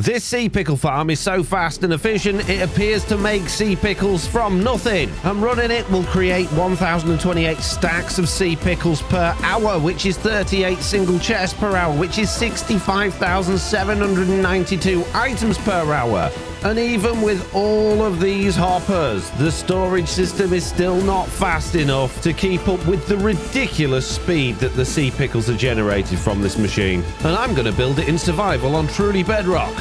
This sea pickle farm is so fast and efficient, it appears to make sea pickles from nothing. And running it will create 1,028 stacks of sea pickles per hour, which is 38 single chests per hour, which is 65,792 items per hour. And even with all of these hoppers, the storage system is still not fast enough to keep up with the ridiculous speed that the sea pickles are generated from this machine. And I'm going to build it in survival on Truly Bedrock.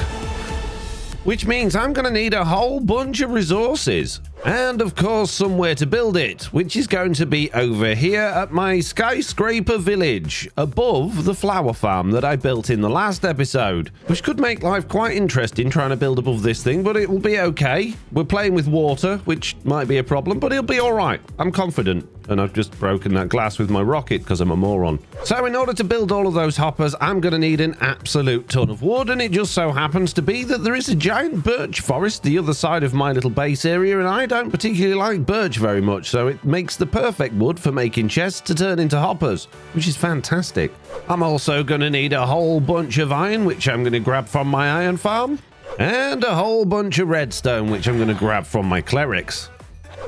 Which means I'm going to need a whole bunch of resources. And of course, somewhere to build it, which is going to be over here at my skyscraper village, above the flower farm that I built in the last episode, which could make life quite interesting trying to build above this thing, but it will be okay. We're playing with water, which might be a problem, but it'll be all right. I'm confident. And I've just broken that glass with my rocket because I'm a moron. So in order to build all of those hoppers, I'm going to need an absolute ton of wood, and it just so happens to be that there is a giant birch forest the other side of my little base area, and I don't particularly like birch very much, so it makes the perfect wood for making chests to turn into hoppers, which is fantastic. I'm also going to need a whole bunch of iron, which I'm going to grab from my iron farm, and a whole bunch of redstone, which I'm going to grab from my clerics,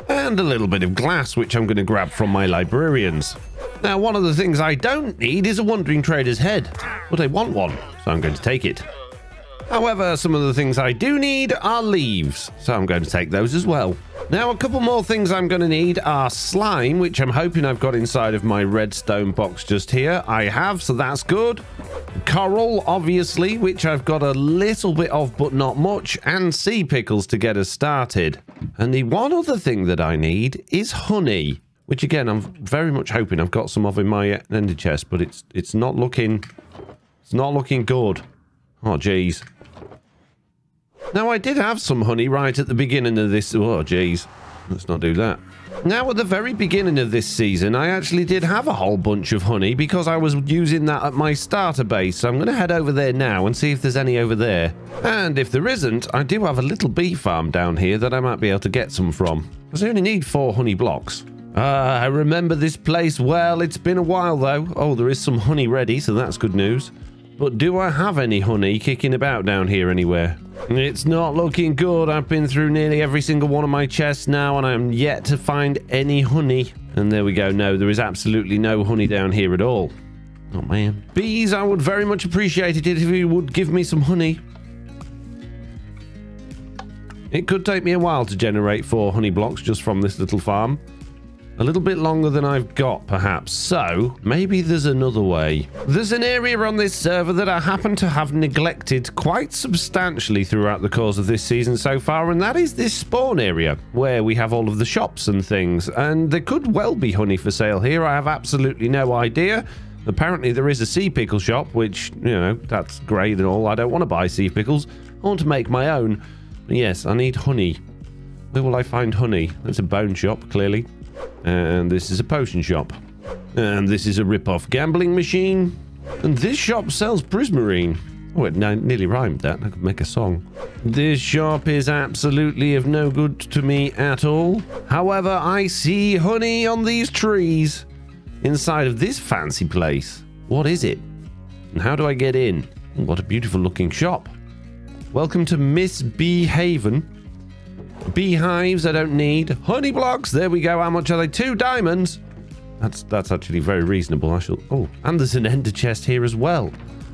and a little bit of glass, which I'm going to grab from my librarians. Now, one of the things I don't need is a wandering trader's head, but I want one, so I'm going to take it. However, some of the things I do need are leaves, so I'm going to take those as well. Now, a couple more things I'm going to need are slime, which I'm hoping I've got inside of my redstone box just here. I have, so that's good. Coral, obviously, which I've got a little bit of, but not much. And sea pickles to get us started. And the one other thing that I need is honey, which again, I'm very much hoping I've got some of in my ender chest, but it's it's not looking, it's not looking good. Oh, jeez. Now, I did have some honey right at the beginning of this. Oh, jeez. Let's not do that. Now, at the very beginning of this season, I actually did have a whole bunch of honey because I was using that at my starter base. So I'm going to head over there now and see if there's any over there. And if there isn't, I do have a little bee farm down here that I might be able to get some from. Because I only need four honey blocks. Ah, I remember this place well. It's been a while, though. Oh, there is some honey ready, so that's good news. But do I have any honey kicking about down here anywhere? It's not looking good. I've been through nearly every single one of my chests now and I'm yet to find any honey. And there we go. No, there is absolutely no honey down here at all. Oh, man. Bees, I would very much appreciate it if you would give me some honey. It could take me a while to generate four honey blocks just from this little farm. A little bit longer than I've got, perhaps. So, maybe there's another way. There's an area on this server that I happen to have neglected quite substantially throughout the course of this season so far, and that is this spawn area, where we have all of the shops and things. And there could well be honey for sale here. I have absolutely no idea. Apparently, there is a sea pickle shop, which, you know, that's great and all. I don't want to buy sea pickles. I want to make my own. But yes, I need honey. Where will I find honey? That's a bone shop, clearly. And this is a potion shop. And this is a rip-off gambling machine. And this shop sells prismarine. Oh, it nearly rhymed that. I could make a song. This shop is absolutely of no good to me at all. However, I see honey on these trees inside of this fancy place. What is it? And how do I get in? What a beautiful looking shop. Welcome to Miss Bee Haven. Beehives I don't need. Honey blocks, there we go. How much are they? Two diamonds. That's that's actually very reasonable. I shall. Oh, and there's an ender chest here as well.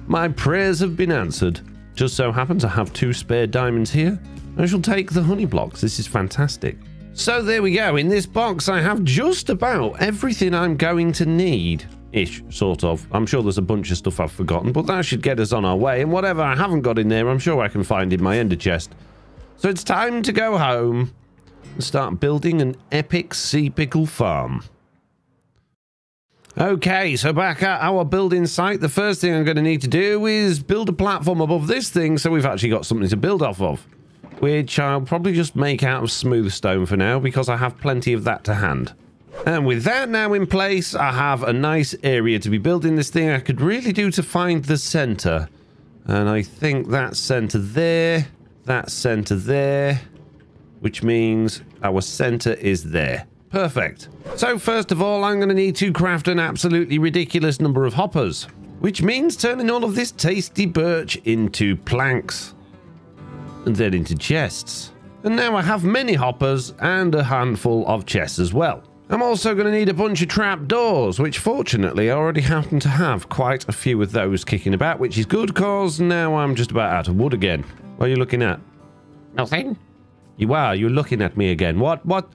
My prayers have been answered. Just so happens I have two spare diamonds here. I shall take the honey blocks. This is fantastic. So there we go. In this box, I have just about everything I'm going to need. Ish, sort of. I'm sure there's a bunch of stuff I've forgotten, but that should get us on our way. And whatever I haven't got in there, I'm sure I can find in my ender chest. So it's time to go home and start building an epic sea pickle farm. Okay, so back at our building site, the first thing I'm going to need to do is build a platform above this thing so we've actually got something to build off of. Which I'll probably just make out of smooth stone for now because I have plenty of that to hand. And with that now in place, I have a nice area to be building this thing. I could really do to find the center. And I think that center there that center there, which means our center is there. Perfect. So first of all, I'm going to need to craft an absolutely ridiculous number of hoppers, which means turning all of this tasty birch into planks. and then into chests. And now I have many hoppers and a handful of chests as well. I'm also going to need a bunch of trap doors, which fortunately I already happen to have quite a few of those kicking about, which is good because now I'm just about out of wood again. What are you looking at? Nothing. You are. You're looking at me again. What? What?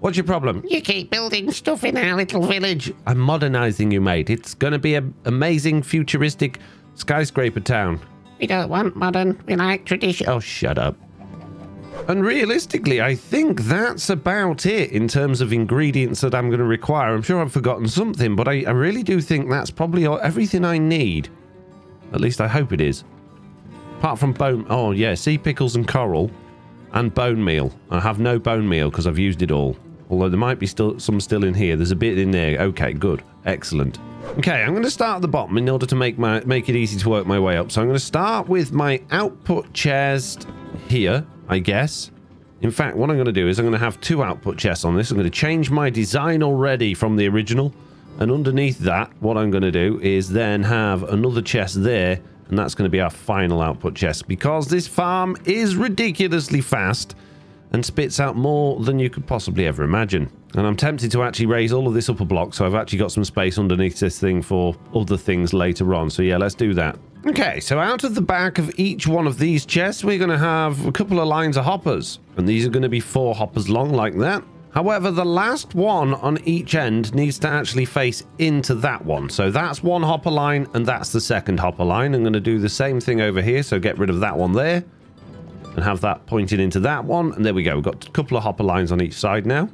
What's your problem? You keep building stuff in our little village. I'm modernizing you, mate. It's going to be an amazing, futuristic skyscraper town. We don't want modern. We like tradition. Oh, shut up. And realistically, I think that's about it in terms of ingredients that I'm going to require. I'm sure I've forgotten something, but I, I really do think that's probably all, everything I need. At least I hope it is. Apart from bone... Oh, yeah, sea pickles and coral and bone meal. I have no bone meal because I've used it all. Although there might be still some still in here. There's a bit in there. Okay, good. Excellent. Okay, I'm going to start at the bottom in order to make my make it easy to work my way up. So I'm going to start with my output chest here I guess. In fact, what I'm going to do is I'm going to have two output chests on this. I'm going to change my design already from the original. And underneath that, what I'm going to do is then have another chest there. And that's going to be our final output chest. Because this farm is ridiculously fast and spits out more than you could possibly ever imagine. And I'm tempted to actually raise all of this up a block. So I've actually got some space underneath this thing for other things later on. So yeah, let's do that. Okay, so out of the back of each one of these chests, we're going to have a couple of lines of hoppers. And these are going to be four hoppers long like that. However, the last one on each end needs to actually face into that one. So that's one hopper line and that's the second hopper line. I'm going to do the same thing over here. So get rid of that one there and have that pointed into that one. And there we go. We've got a couple of hopper lines on each side now.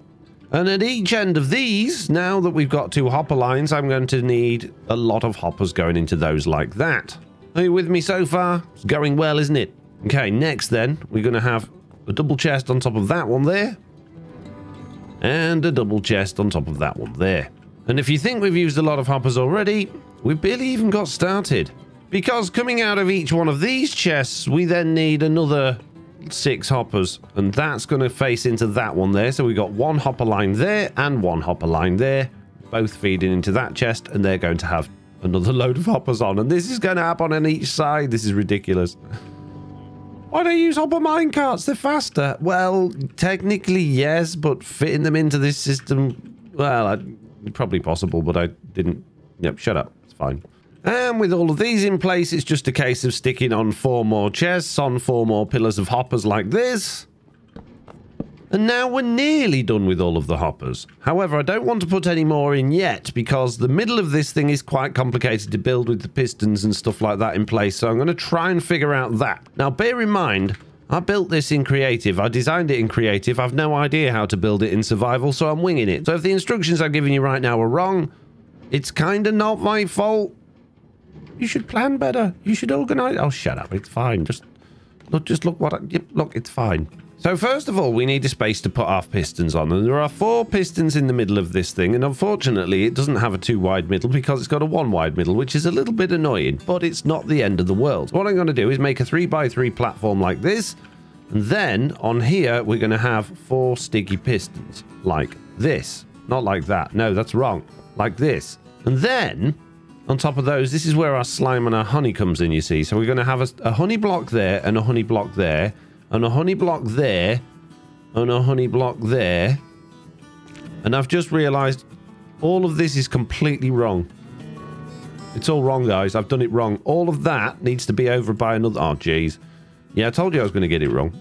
And at each end of these, now that we've got two hopper lines, I'm going to need a lot of hoppers going into those like that. Are you with me so far? It's going well, isn't it? Okay, next then, we're going to have a double chest on top of that one there. And a double chest on top of that one there. And if you think we've used a lot of hoppers already, we barely even got started. Because coming out of each one of these chests, we then need another six hoppers. And that's going to face into that one there. So we've got one hopper line there and one hopper line there. Both feeding into that chest. And they're going to have another load of hoppers on. And this is going to happen on each side. This is ridiculous. Why don't you use hopper minecarts? They're faster. Well, technically, yes, but fitting them into this system, well, I, probably possible, but I didn't. Yep, shut up. It's fine. And with all of these in place, it's just a case of sticking on four more chests, on four more pillars of hoppers like this. And now we're nearly done with all of the hoppers. However, I don't want to put any more in yet because the middle of this thing is quite complicated to build with the pistons and stuff like that in place. So I'm going to try and figure out that. Now, bear in mind, I built this in creative. I designed it in creative. I've no idea how to build it in survival, so I'm winging it. So if the instructions I'm giving you right now are wrong, it's kind of not my fault. You should plan better. You should organize. Oh, shut up. It's fine. Just look, just look what I, look, it's fine. So first of all, we need a space to put our pistons on. And there are four pistons in the middle of this thing. And unfortunately, it doesn't have a two wide middle because it's got a one wide middle, which is a little bit annoying, but it's not the end of the world. What I'm going to do is make a three by three platform like this. And then on here, we're going to have four sticky pistons like this. Not like that. No, that's wrong. Like this. And then on top of those, this is where our slime and our honey comes in, you see. So we're going to have a, a honey block there and a honey block there and a honey block there, and a honey block there. And I've just realized all of this is completely wrong. It's all wrong, guys. I've done it wrong. All of that needs to be over by another... Oh, jeez. Yeah, I told you I was going to get it wrong.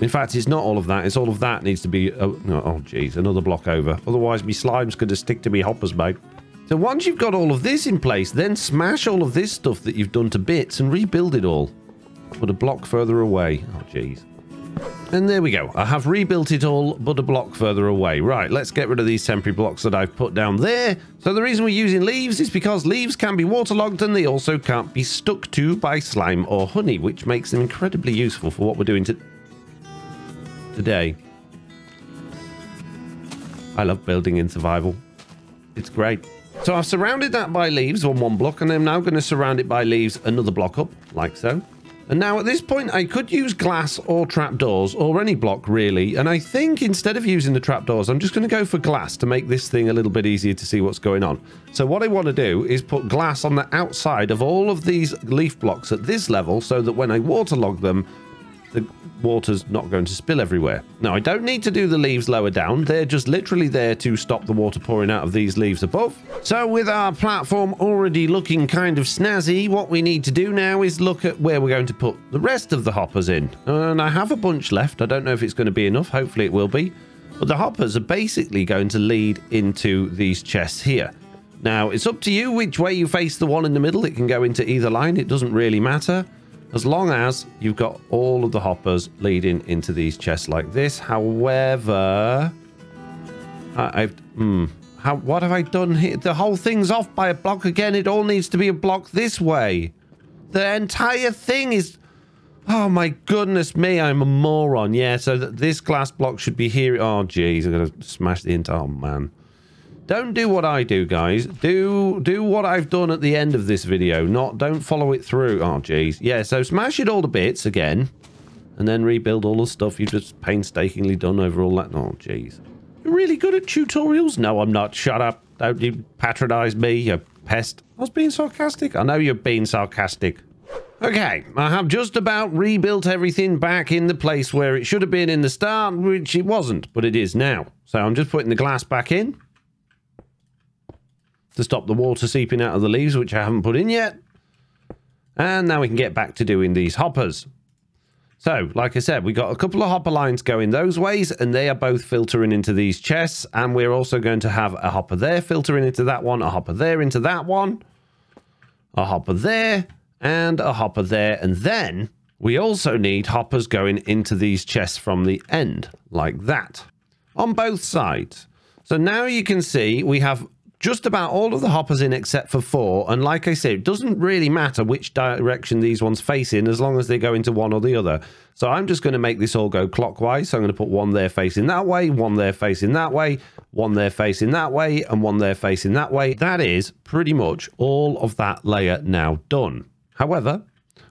In fact, it's not all of that. It's all of that needs to be... Oh, oh jeez. Another block over. Otherwise, me slime's going to stick to me hoppers, mate. So once you've got all of this in place, then smash all of this stuff that you've done to bits and rebuild it all. Put a block further away. Oh, jeez. And there we go. I have rebuilt it all, but a block further away. Right, let's get rid of these temporary blocks that I've put down there. So the reason we're using leaves is because leaves can be waterlogged and they also can't be stuck to by slime or honey, which makes them incredibly useful for what we're doing to today. I love building in survival. It's great. So I've surrounded that by leaves on one block, and I'm now going to surround it by leaves another block up, like so. And now at this point, I could use glass or trapdoors or any block really. And I think instead of using the trapdoors, I'm just going to go for glass to make this thing a little bit easier to see what's going on. So what I want to do is put glass on the outside of all of these leaf blocks at this level so that when I waterlog them, the water's not going to spill everywhere. Now, I don't need to do the leaves lower down. They're just literally there to stop the water pouring out of these leaves above. So with our platform already looking kind of snazzy, what we need to do now is look at where we're going to put the rest of the hoppers in. And I have a bunch left. I don't know if it's going to be enough. Hopefully it will be. But the hoppers are basically going to lead into these chests here. Now, it's up to you which way you face the one in the middle. It can go into either line. It doesn't really matter as long as you've got all of the hoppers leading into these chests like this. However, I, have hmm, how what have I done here? The whole thing's off by a block again. It all needs to be a block this way. The entire thing is. Oh my goodness me, I'm a moron. Yeah, so this glass block should be here. Oh jeez, I'm gonna smash the entire. Oh man. Don't do what I do, guys. Do do what I've done at the end of this video. Not don't follow it through. Oh, jeez. Yeah, so smash it all to bits again. And then rebuild all the stuff you've just painstakingly done over all that. Oh, jeez. You're really good at tutorials? No, I'm not. Shut up. Don't you patronize me, you pest. I was being sarcastic. I know you're being sarcastic. Okay, I have just about rebuilt everything back in the place where it should have been in the start, which it wasn't, but it is now. So I'm just putting the glass back in to stop the water seeping out of the leaves, which I haven't put in yet. And now we can get back to doing these hoppers. So, like I said, we got a couple of hopper lines going those ways, and they are both filtering into these chests. And we're also going to have a hopper there filtering into that one, a hopper there into that one, a hopper there, and a hopper there. And then we also need hoppers going into these chests from the end, like that, on both sides. So now you can see we have just about all of the hoppers in except for four. And like I said, it doesn't really matter which direction these ones face in as long as they go into one or the other. So I'm just going to make this all go clockwise. So I'm going to put one there facing that way, one there facing that way, one there facing that way, and one there facing that way. That is pretty much all of that layer now done. However,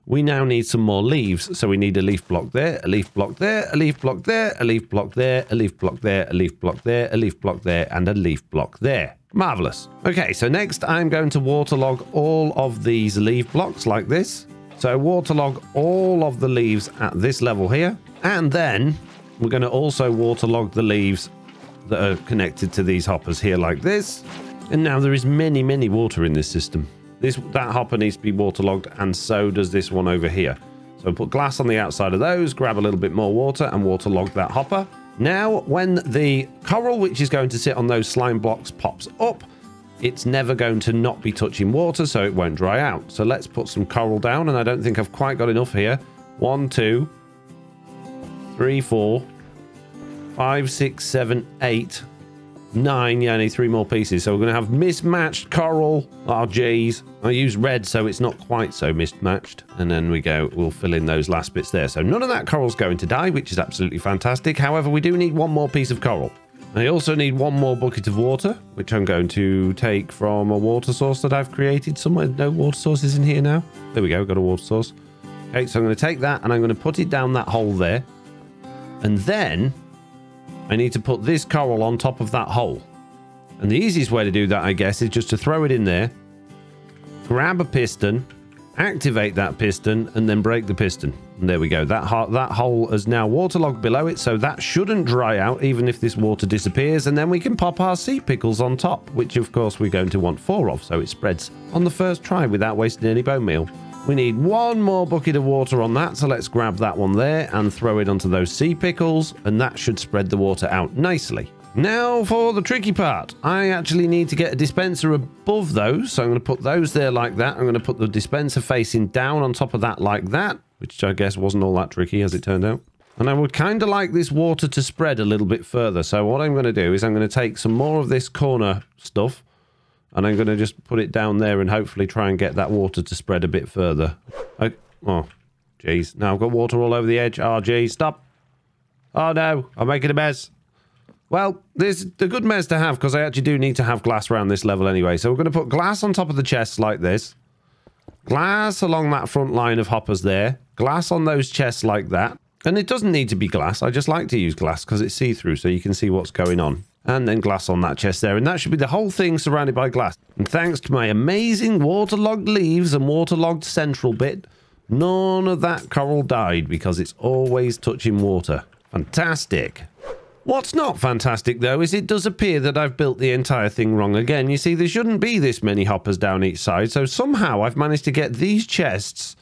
we now need some more leaves. So we need a leaf block there, a leaf block there, a leaf block there, a leaf block there, a leaf block there, a leaf block there, a leaf block there, and a leaf block there. Marvelous. Okay, so next I'm going to waterlog all of these leaf blocks like this. So waterlog all of the leaves at this level here. And then we're going to also waterlog the leaves that are connected to these hoppers here like this. And now there is many, many water in this system. This That hopper needs to be waterlogged and so does this one over here. So put glass on the outside of those, grab a little bit more water and waterlog that hopper. Now, when the coral, which is going to sit on those slime blocks, pops up, it's never going to not be touching water, so it won't dry out. So let's put some coral down, and I don't think I've quite got enough here. One, two, three, four, five, six, seven, eight, nine. Yeah, I need three more pieces. So we're going to have mismatched coral. Oh, geez. I use red, so it's not quite so mismatched. And then we go, we'll fill in those last bits there. So none of that coral's going to die, which is absolutely fantastic. However, we do need one more piece of coral. I also need one more bucket of water, which I'm going to take from a water source that I've created somewhere. No water sources in here now. There we go, got a water source. Okay, so I'm going to take that and I'm going to put it down that hole there. And then I need to put this coral on top of that hole. And the easiest way to do that, I guess, is just to throw it in there, grab a piston, activate that piston, and then break the piston. And there we go. That, that hole is now waterlogged below it, so that shouldn't dry out even if this water disappears. And then we can pop our sea pickles on top, which of course we're going to want four of, so it spreads on the first try without wasting any bone meal. We need one more bucket of water on that, so let's grab that one there and throw it onto those sea pickles, and that should spread the water out nicely. Now for the tricky part. I actually need to get a dispenser above those, so I'm going to put those there like that. I'm going to put the dispenser facing down on top of that like that, which I guess wasn't all that tricky as it turned out. And I would kind of like this water to spread a little bit further. So what I'm going to do is I'm going to take some more of this corner stuff and I'm going to just put it down there and hopefully try and get that water to spread a bit further. Oh, oh jeez. Now I've got water all over the edge. Oh, jeez. Stop. Oh, no. I'm making a mess. Well, this is a good mess to have because I actually do need to have glass around this level anyway. So we're going to put glass on top of the chests like this. Glass along that front line of hoppers there. Glass on those chests like that. And it doesn't need to be glass. I just like to use glass because it's see-through so you can see what's going on and then glass on that chest there. And that should be the whole thing surrounded by glass. And thanks to my amazing waterlogged leaves and waterlogged central bit, None of that coral died because it's always touching water. Fantastic. What's not fantastic, though, is it does appear that I've built the entire thing wrong again. You see, there shouldn't be this many hoppers down each side, so somehow I've managed to get these chests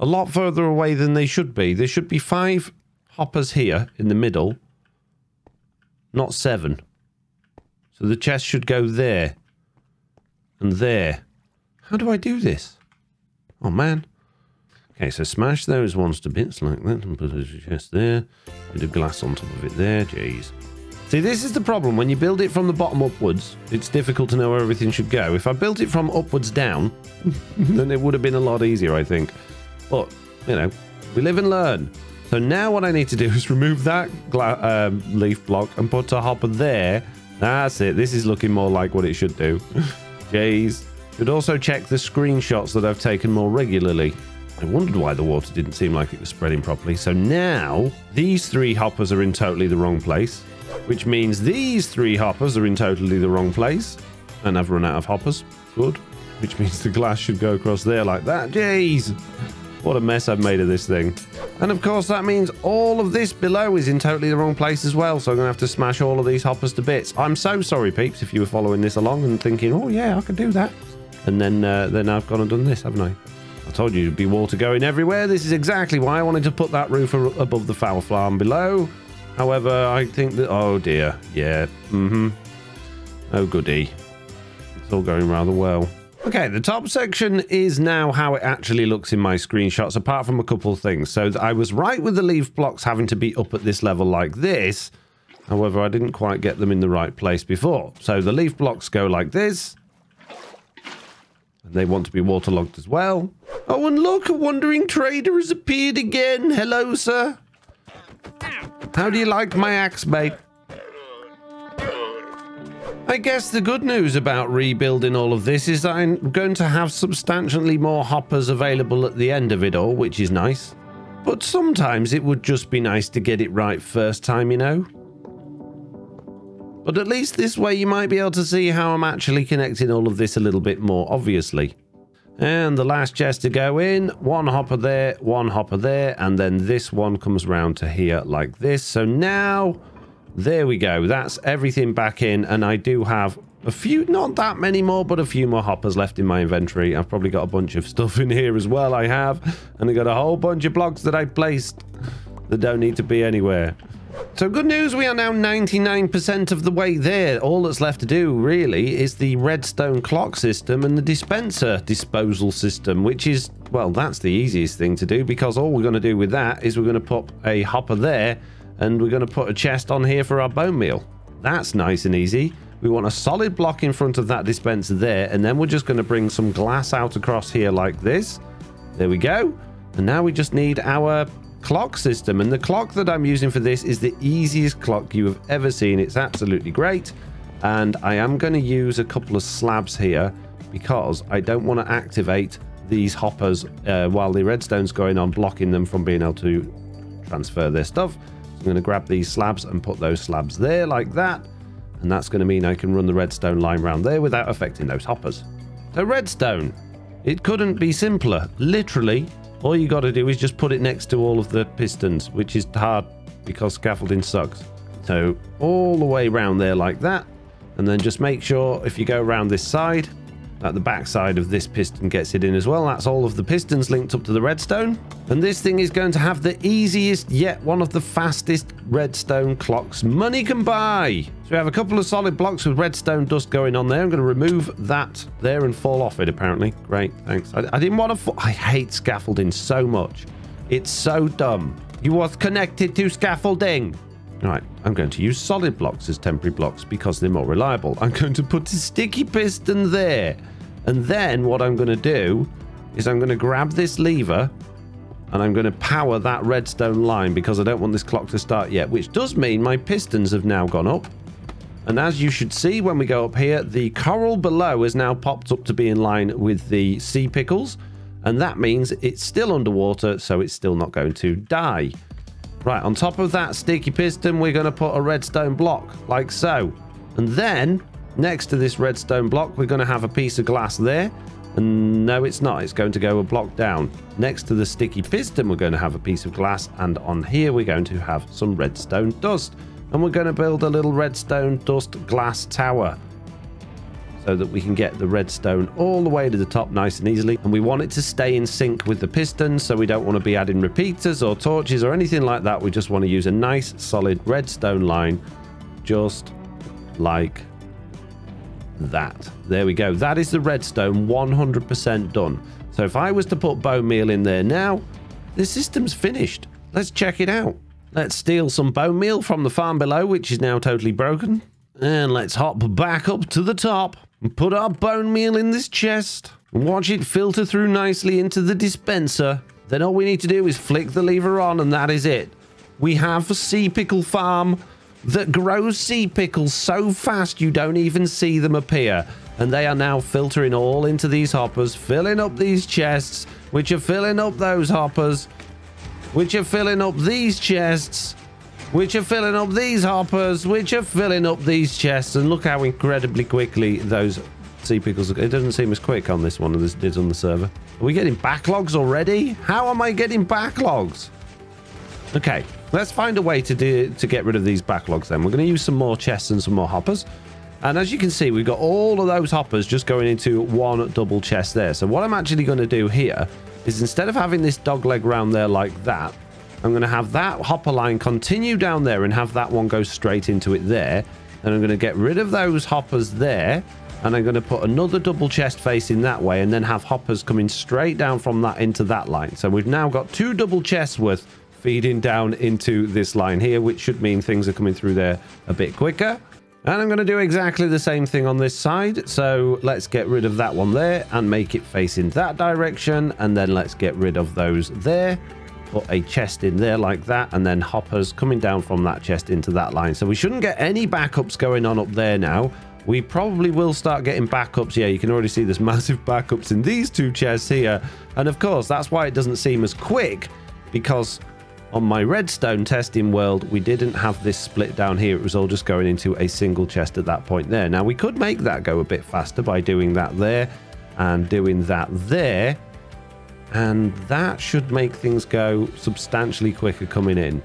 a lot further away than they should be. There should be five hoppers here in the middle, not seven. So the chest should go there and there. How do I do this? Oh, man. Okay, so smash those ones to bits like that and put a chest there. Bit of glass on top of it there. Jeez. See, this is the problem. When you build it from the bottom upwards, it's difficult to know where everything should go. If I built it from upwards down, then it would have been a lot easier, I think. But, you know, we live and learn. So now what I need to do is remove that um, leaf block and put a hopper there. That's it. This is looking more like what it should do. Jeez. Should also check the screenshots that I've taken more regularly. I wondered why the water didn't seem like it was spreading properly. So now these three hoppers are in totally the wrong place, which means these three hoppers are in totally the wrong place. And I've run out of hoppers. Good. Which means the glass should go across there like that. Jeez. What a mess I've made of this thing. And of course, that means all of this below is in totally the wrong place as well. So I'm going to have to smash all of these hoppers to bits. I'm so sorry, peeps, if you were following this along and thinking, oh, yeah, I can do that. And then, uh, then I've gone and done this, haven't I? I told you there'd be water going everywhere. This is exactly why I wanted to put that roof above the fowl farm below. However, I think that... Oh, dear. Yeah. Mm-hmm. Oh, goody. It's all going rather well. Okay, the top section is now how it actually looks in my screenshots, apart from a couple things. So I was right with the leaf blocks having to be up at this level like this. However, I didn't quite get them in the right place before. So the leaf blocks go like this. And they want to be waterlogged as well. Oh, and look, a wandering trader has appeared again. Hello, sir. How do you like my axe, mate? I guess the good news about rebuilding all of this is that I'm going to have substantially more hoppers available at the end of it all, which is nice. But sometimes it would just be nice to get it right first time, you know? But at least this way you might be able to see how I'm actually connecting all of this a little bit more obviously. And the last chest to go in, one hopper there, one hopper there, and then this one comes round to here like this. So now, there we go. That's everything back in, and I do have a few, not that many more, but a few more hoppers left in my inventory. I've probably got a bunch of stuff in here as well, I have. And I got a whole bunch of blocks that I placed that don't need to be anywhere. So good news, we are now 99% of the way there. All that's left to do, really, is the redstone clock system and the dispenser disposal system, which is, well, that's the easiest thing to do because all we're going to do with that is we're going to pop a hopper there and we're going to put a chest on here for our bone meal. That's nice and easy. We want a solid block in front of that dispenser there, and then we're just going to bring some glass out across here like this. There we go. And now we just need our clock system. And the clock that I'm using for this is the easiest clock you have ever seen. It's absolutely great. And I am going to use a couple of slabs here because I don't want to activate these hoppers uh, while the redstone's going on, blocking them from being able to transfer their stuff. I'm going to grab these slabs and put those slabs there like that. And that's going to mean I can run the redstone line around there without affecting those hoppers. So redstone, it couldn't be simpler. Literally, all you got to do is just put it next to all of the pistons, which is hard because scaffolding sucks. So all the way around there like that. And then just make sure if you go around this side, that the back side of this piston gets it in as well. That's all of the pistons linked up to the redstone. And this thing is going to have the easiest yet one of the fastest redstone clocks money can buy. So we have a couple of solid blocks with redstone dust going on there. I'm going to remove that there and fall off it apparently. Great, thanks. I, I didn't want to... I hate scaffolding so much. It's so dumb. You was connected to scaffolding. Right, I'm going to use solid blocks as temporary blocks because they're more reliable. I'm going to put a sticky piston there. And then what I'm going to do is I'm going to grab this lever and I'm going to power that redstone line because I don't want this clock to start yet, which does mean my pistons have now gone up. And as you should see when we go up here, the coral below has now popped up to be in line with the sea pickles. And that means it's still underwater, so it's still not going to die. Right, on top of that sticky piston, we're going to put a redstone block, like so. And then, next to this redstone block, we're going to have a piece of glass there. And no, it's not. It's going to go a block down. Next to the sticky piston, we're going to have a piece of glass. And on here, we're going to have some redstone dust. And we're going to build a little redstone dust glass tower so that we can get the redstone all the way to the top nice and easily. And we want it to stay in sync with the pistons, so we don't want to be adding repeaters or torches or anything like that. We just want to use a nice solid redstone line, just like that. There we go. That is the redstone 100% done. So if I was to put bone meal in there now, the system's finished. Let's check it out. Let's steal some bone meal from the farm below, which is now totally broken. And let's hop back up to the top put our bone meal in this chest watch it filter through nicely into the dispenser. Then all we need to do is flick the lever on and that is it. We have a sea pickle farm that grows sea pickles so fast you don't even see them appear. And they are now filtering all into these hoppers, filling up these chests, which are filling up those hoppers, which are filling up these chests, which are filling up these hoppers, which are filling up these chests. And look how incredibly quickly those sea pickles. It doesn't seem as quick on this one as it did on the server. Are we getting backlogs already? How am I getting backlogs? Okay, let's find a way to do to get rid of these backlogs then. We're going to use some more chests and some more hoppers. And as you can see, we've got all of those hoppers just going into one double chest there. So what I'm actually going to do here is instead of having this dog leg round there like that, I'm going to have that hopper line continue down there and have that one go straight into it there. And I'm going to get rid of those hoppers there. And I'm going to put another double chest facing that way and then have hoppers coming straight down from that into that line. So we've now got two double chests worth feeding down into this line here, which should mean things are coming through there a bit quicker. And I'm going to do exactly the same thing on this side. So let's get rid of that one there and make it face in that direction. And then let's get rid of those there. Put a chest in there like that. And then hoppers coming down from that chest into that line. So we shouldn't get any backups going on up there now. We probably will start getting backups. Yeah, you can already see there's massive backups in these two chests here. And of course, that's why it doesn't seem as quick because on my redstone testing world, we didn't have this split down here. It was all just going into a single chest at that point there. Now, we could make that go a bit faster by doing that there and doing that there. And that should make things go substantially quicker coming in.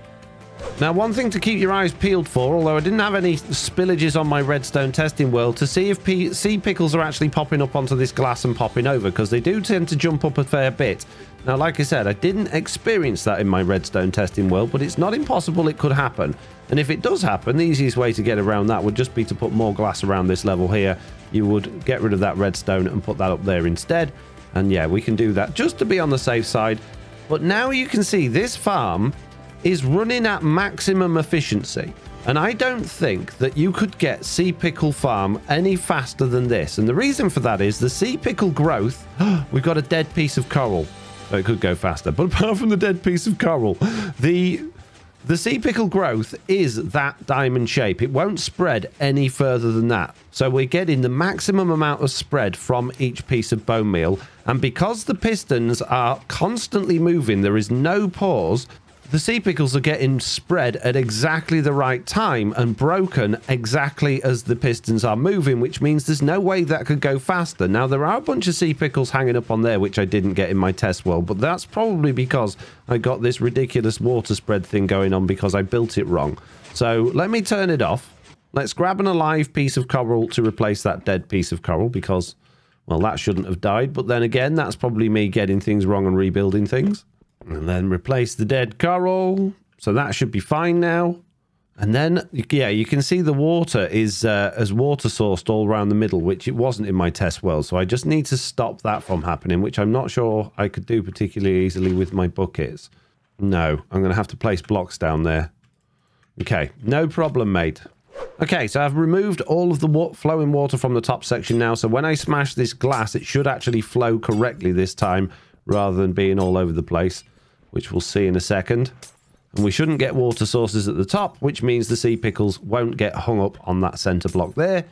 Now, one thing to keep your eyes peeled for, although I didn't have any spillages on my redstone testing world, to see if P sea pickles are actually popping up onto this glass and popping over, because they do tend to jump up a fair bit. Now, like I said, I didn't experience that in my redstone testing world, but it's not impossible it could happen. And if it does happen, the easiest way to get around that would just be to put more glass around this level here. You would get rid of that redstone and put that up there instead. And yeah, we can do that just to be on the safe side. But now you can see this farm is running at maximum efficiency. And I don't think that you could get Sea Pickle Farm any faster than this. And the reason for that is the Sea Pickle growth, we've got a dead piece of coral. So it could go faster. But apart from the dead piece of coral, the the sea pickle growth is that diamond shape. It won't spread any further than that. So we're getting the maximum amount of spread from each piece of bone meal. And because the pistons are constantly moving, there is no pause, the sea pickles are getting spread at exactly the right time and broken exactly as the pistons are moving, which means there's no way that could go faster. Now, there are a bunch of sea pickles hanging up on there, which I didn't get in my test world, but that's probably because I got this ridiculous water spread thing going on because I built it wrong. So let me turn it off. Let's grab an alive piece of coral to replace that dead piece of coral because, well, that shouldn't have died. But then again, that's probably me getting things wrong and rebuilding things. And then replace the dead coral. So that should be fine now. And then, yeah, you can see the water is uh, as water sourced all around the middle, which it wasn't in my test well. So I just need to stop that from happening, which I'm not sure I could do particularly easily with my buckets. No, I'm going to have to place blocks down there. Okay, no problem, mate. Okay, so I've removed all of the flowing water from the top section now. So when I smash this glass, it should actually flow correctly this time rather than being all over the place which we'll see in a second. And we shouldn't get water sources at the top, which means the sea pickles won't get hung up on that center block there.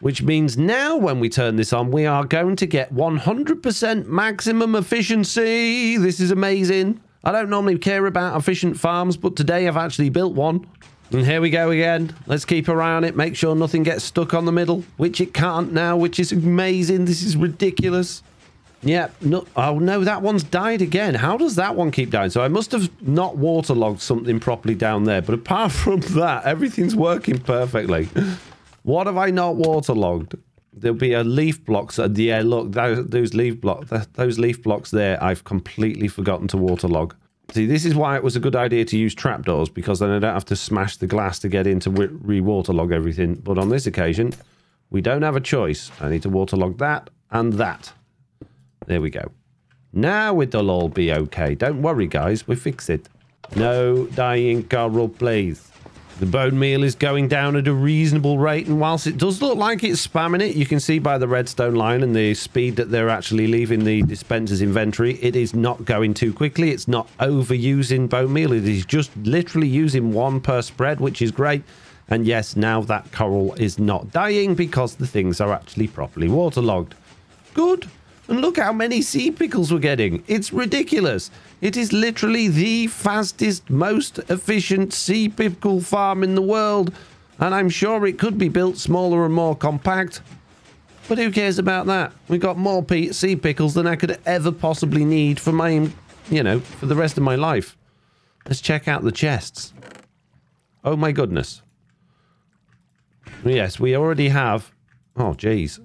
Which means now when we turn this on, we are going to get 100% maximum efficiency. This is amazing. I don't normally care about efficient farms, but today I've actually built one. And here we go again. Let's keep our eye on it. Make sure nothing gets stuck on the middle, which it can't now, which is amazing. This is ridiculous. Yeah, no, oh no, that one's died again. How does that one keep dying? So I must have not waterlogged something properly down there. But apart from that, everything's working perfectly. What have I not waterlogged? There'll be a leaf blocks. Uh, yeah, look, those, leaf blocks, those leaf blocks there, I've completely forgotten to waterlog. See, this is why it was a good idea to use trapdoors, because then I don't have to smash the glass to get in to re-waterlog everything. But on this occasion, we don't have a choice. I need to waterlog that and that. There we go. Now it'll all be okay. Don't worry, guys. We fix it. No dying coral, please. The bone meal is going down at a reasonable rate, and whilst it does look like it's spamming it, you can see by the redstone line and the speed that they're actually leaving the dispenser's inventory, it is not going too quickly. It's not overusing bone meal. It is just literally using one per spread, which is great. And yes, now that coral is not dying because the things are actually properly waterlogged. Good. And look how many sea pickles we're getting. It's ridiculous. It is literally the fastest, most efficient sea pickle farm in the world. And I'm sure it could be built smaller and more compact. But who cares about that? We've got more sea pickles than I could ever possibly need for my, you know, for the rest of my life. Let's check out the chests. Oh my goodness. Yes, we already have... Oh, jeez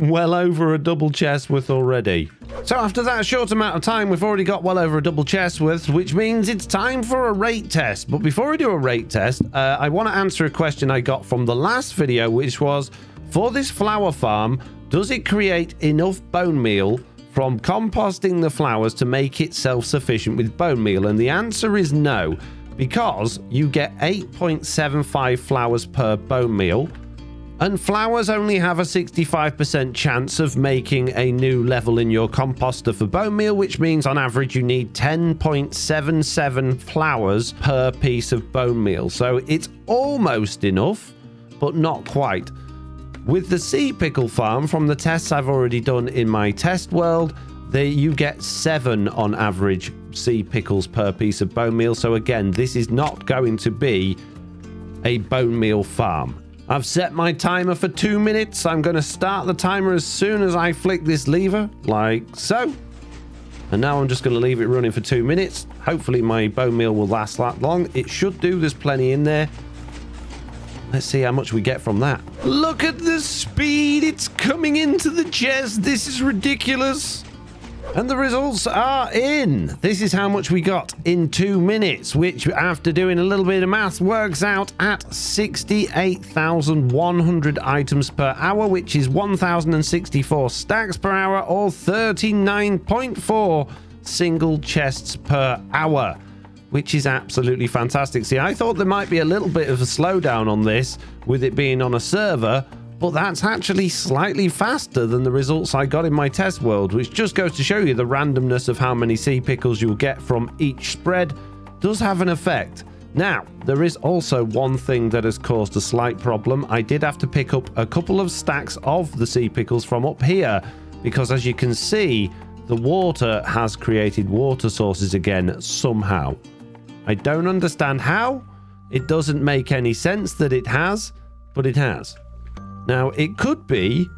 well over a double chest worth already. So after that short amount of time, we've already got well over a double chest worth, which means it's time for a rate test. But before we do a rate test, uh, I want to answer a question I got from the last video, which was, for this flower farm, does it create enough bone meal from composting the flowers to make it self-sufficient with bone meal? And the answer is no, because you get 8.75 flowers per bone meal, and flowers only have a 65% chance of making a new level in your composter for bone meal, which means on average you need 10.77 flowers per piece of bone meal. So it's almost enough, but not quite. With the sea pickle farm, from the tests I've already done in my test world, they, you get seven on average sea pickles per piece of bone meal. So again, this is not going to be a bone meal farm. I've set my timer for two minutes. I'm going to start the timer as soon as I flick this lever, like so. And now I'm just going to leave it running for two minutes. Hopefully my bone meal will last that long. It should do. There's plenty in there. Let's see how much we get from that. Look at the speed it's coming into the chest. This is ridiculous. And the results are in. This is how much we got in two minutes, which after doing a little bit of math works out at 68,100 items per hour, which is 1,064 stacks per hour or 39.4 single chests per hour which is absolutely fantastic. See, I thought there might be a little bit of a slowdown on this with it being on a server, but that's actually slightly faster than the results I got in my test world, which just goes to show you the randomness of how many sea pickles you'll get from each spread does have an effect. Now, there is also one thing that has caused a slight problem. I did have to pick up a couple of stacks of the sea pickles from up here, because as you can see, the water has created water sources again somehow. I don't understand how. It doesn't make any sense that it has, but it has. Now, it could be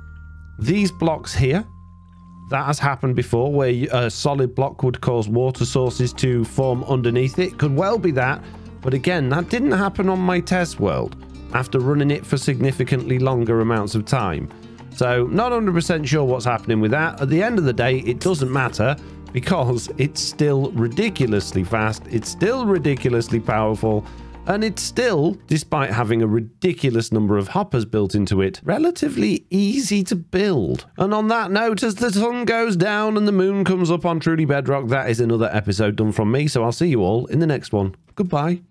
these blocks here. That has happened before, where a solid block would cause water sources to form underneath it. Could well be that. But again, that didn't happen on my test world after running it for significantly longer amounts of time. So, not 100% sure what's happening with that. At the end of the day, it doesn't matter because it's still ridiculously fast, it's still ridiculously powerful, and it's still, despite having a ridiculous number of hoppers built into it, relatively easy to build. And on that note, as the sun goes down and the moon comes up on Truly Bedrock, that is another episode done from me, so I'll see you all in the next one. Goodbye.